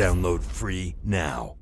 Download free now.